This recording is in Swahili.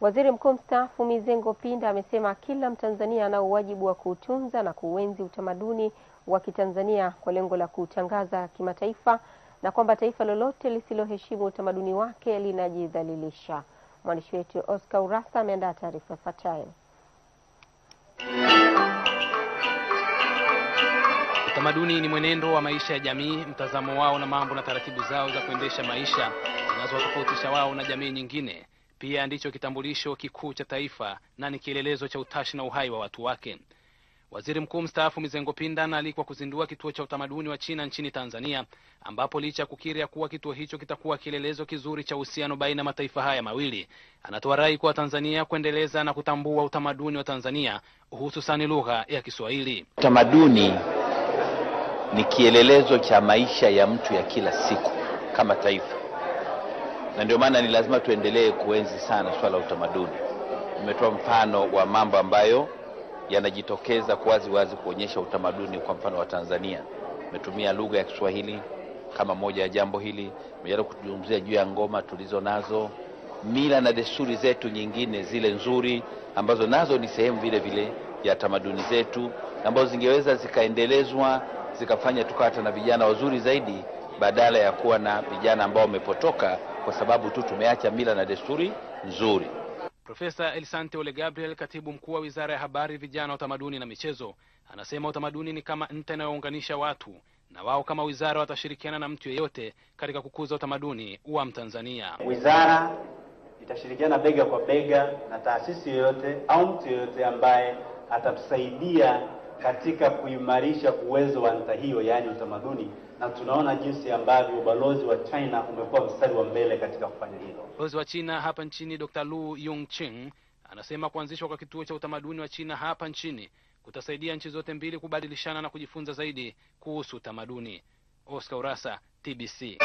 Waziri Mkuu mstaafu Mizengo Pinda amesema kila Mtanzania ana uwajibu wa kuutunza na kuuenzi utamaduni wa Kitanzania kwa lengo la kuutangaza kimataifa na kwamba taifa lolote lisiloheshimu utamaduni wake linajidhalilisha. Mwandishi wetu Oscar Urasa ameandaa taarifa ifuatayo. Utamaduni ni mwenendo wa maisha ya jamii, mtazamo wao na mambo na taratibu zao za kuendesha maisha zinazowatofautisha wao na jamii nyingine. Pia ndicho kitambulisho kikuu cha taifa na ni kielelezo cha utashi na uhai wa watu wake. Waziri Mkuu mstaafu Mizengo Pinda analikwa kuzindua kituo cha utamaduni wa China nchini Tanzania, ambapo licha ya kukiria kuwa kituo hicho kitakuwa kielelezo kizuri cha uhusiano baina ya mataifa haya mawili, anatoa rai kwa Tanzania kuendeleza na kutambua utamaduni wa Tanzania, hususani lugha ya Kiswahili. Utamaduni ni kielelezo cha maisha ya mtu ya kila siku kama taifa, na ndio maana ni lazima tuendelee kuenzi sana swala la utamaduni. umetoa mfano wa mambo ambayo yanajitokeza kwa wazi wazi kuonyesha utamaduni, kwa mfano wa Tanzania. umetumia lugha ya Kiswahili kama moja ya jambo hili. Nimejaribu kuzungumzia juu ya ngoma tulizo nazo, mila na desturi zetu nyingine zile nzuri ambazo nazo ni sehemu vile vile ya tamaduni zetu ambazo zingeweza zikaendelezwa zikafanya tukawa na vijana wazuri zaidi badala ya kuwa na vijana ambao wamepotoka kwa sababu tu tumeacha mila na desturi nzuri. Profesa Elisante Ole Gabriel, katibu mkuu wa Wizara ya Habari, Vijana, Utamaduni na Michezo, anasema utamaduni ni kama nta inayounganisha watu na wao kama wizara watashirikiana na mtu yeyote katika kukuza utamaduni wa Mtanzania. Wizara itashirikiana bega kwa bega na taasisi yoyote au mtu yeyote ambaye atatusaidia katika kuimarisha uwezo wa nta hiyo, yaani utamaduni, na tunaona jinsi ambavyo ubalozi wa China umekuwa mstari wa mbele katika kufanya hilo. Balozi wa China hapa nchini Dr. Lu Yongqing anasema kuanzishwa kwa kituo cha utamaduni wa China hapa nchini kutasaidia nchi zote mbili kubadilishana na kujifunza zaidi kuhusu utamaduni. Oscar Urasa, TBC.